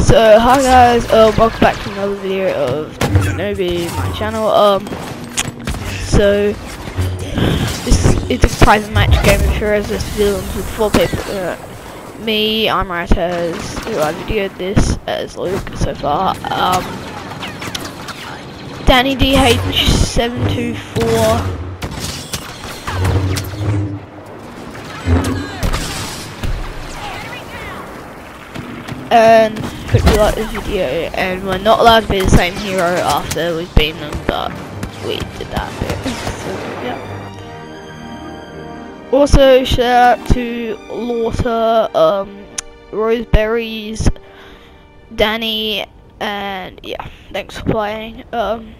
So hi guys, uh, welcome back to another video of Nobi, my channel. Um, so this is a private match game of Heroes vs Villains with four people. Uh, me, imwrightaz, who I videoed this as Luke so far. Um, Danny DH724. and you like the video and we're not allowed to be the same hero after we've been them but we did that bit. So yeah. Also shout out to Lauter um Roseberries Danny and yeah thanks for playing. Um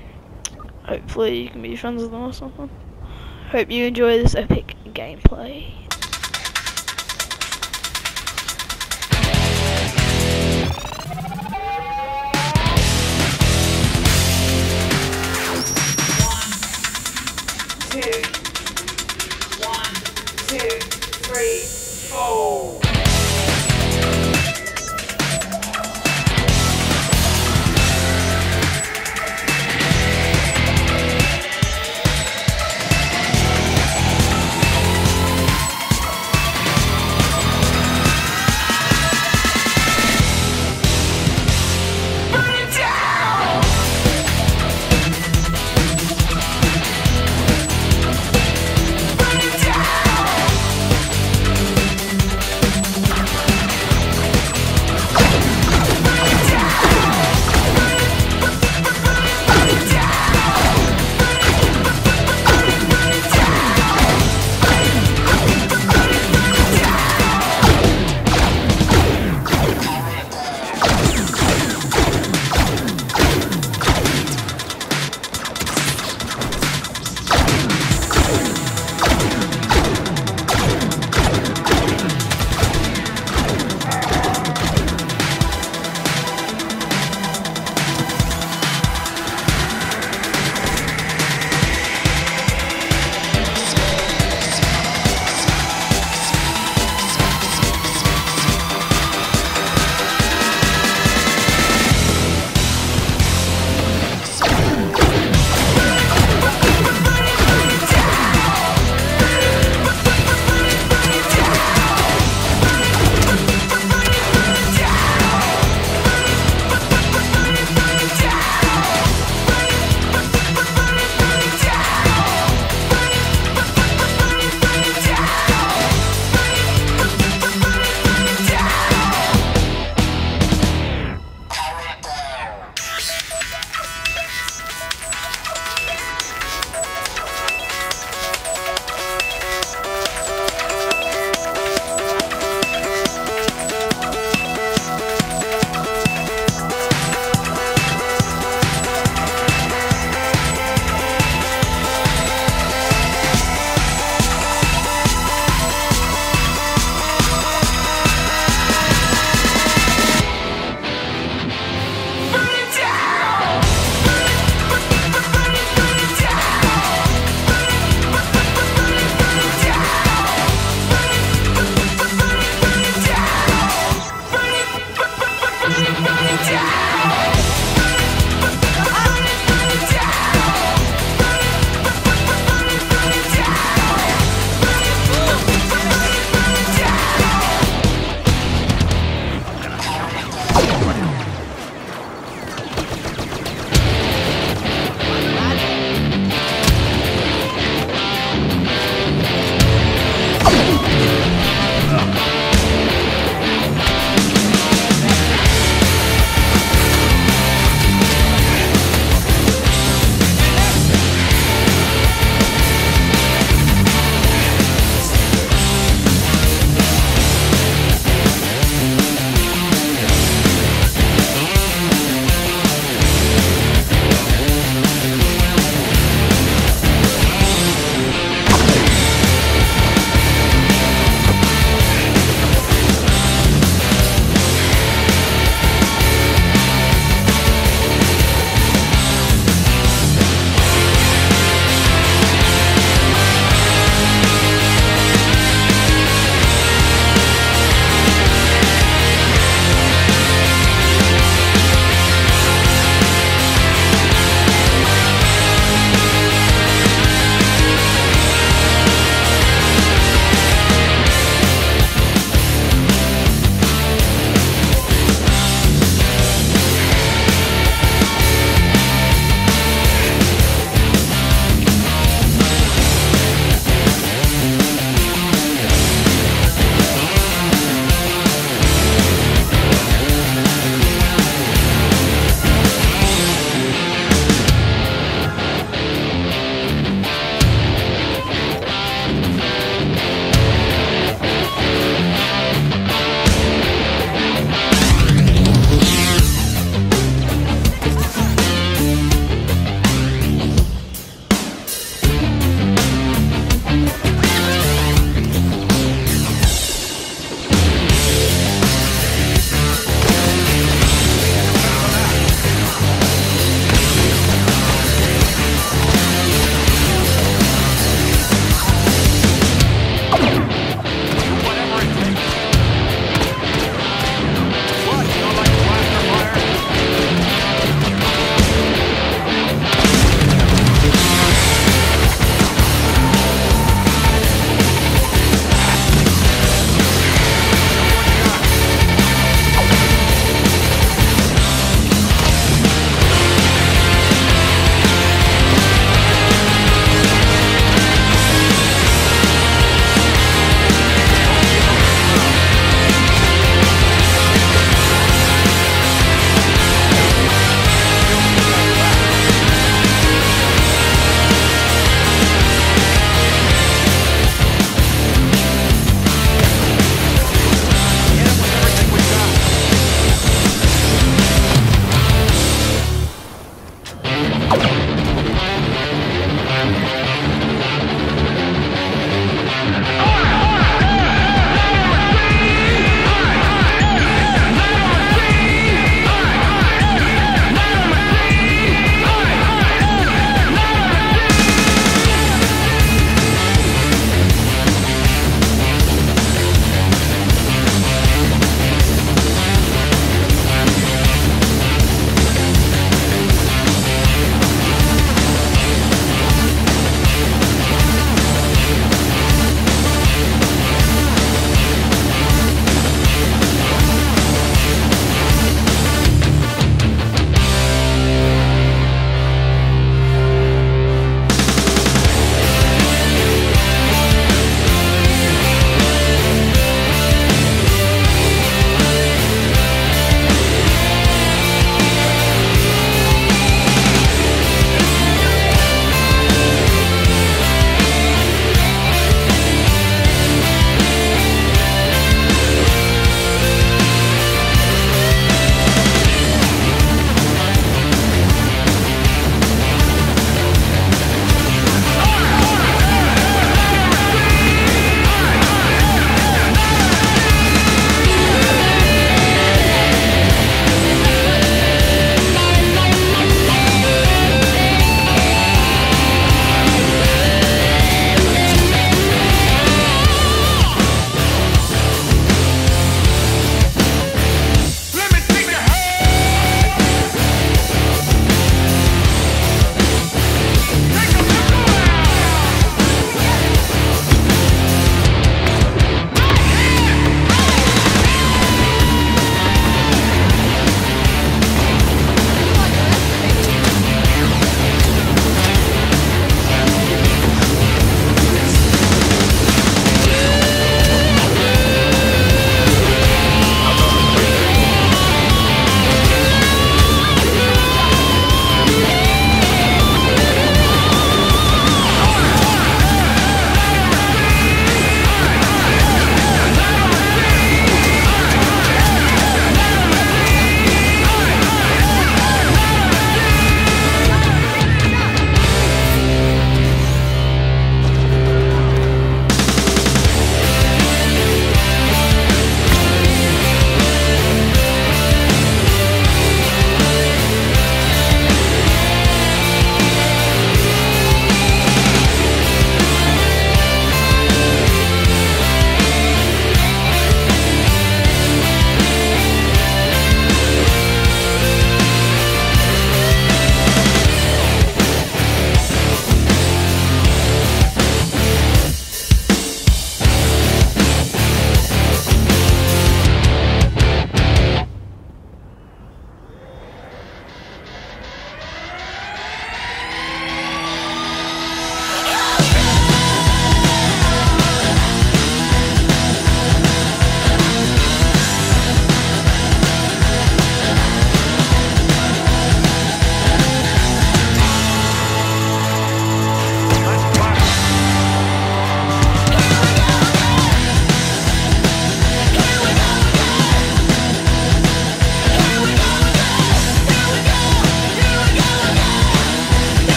hopefully you can be friends with them or something. Hope you enjoy this epic gameplay Burn it down!